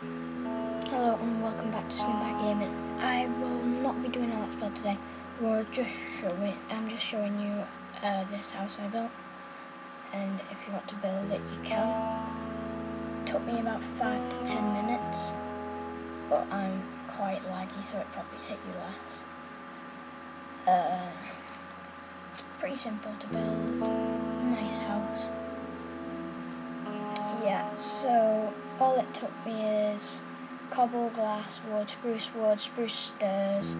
Hello and welcome back to SnoopEye Gaming. I will not be doing a let's play today. We're just showing. I'm just showing you uh, this house I built, and if you want to build it, you can. It took me about five to ten minutes, but I'm quite laggy, so it probably take you less. Uh, pretty simple to build. Nice house. Yeah, so all it took me is cobble, glass, wood, spruce wood, spruce stairs,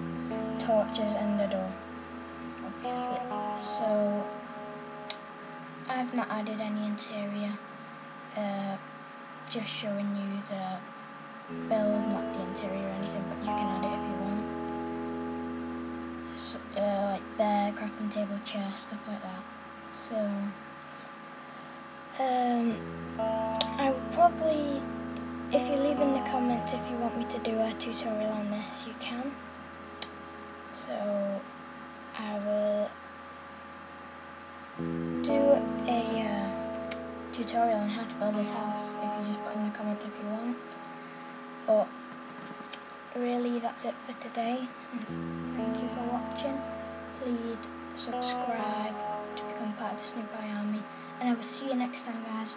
torches and the door, obviously. So I've not added any interior, uh, just showing you the build, not the interior or anything, but you can add it if you want. So, uh, like bed, crafting table, chair, stuff like that. So, um, probably, if you leave in the comments if you want me to do a tutorial on this, you can. So, I will do a uh, tutorial on how to build this house if you just put in the comments if you want. But really that's it for today. Thank you for watching. Please subscribe to become part of the Snoop Army. And I will see you next time guys.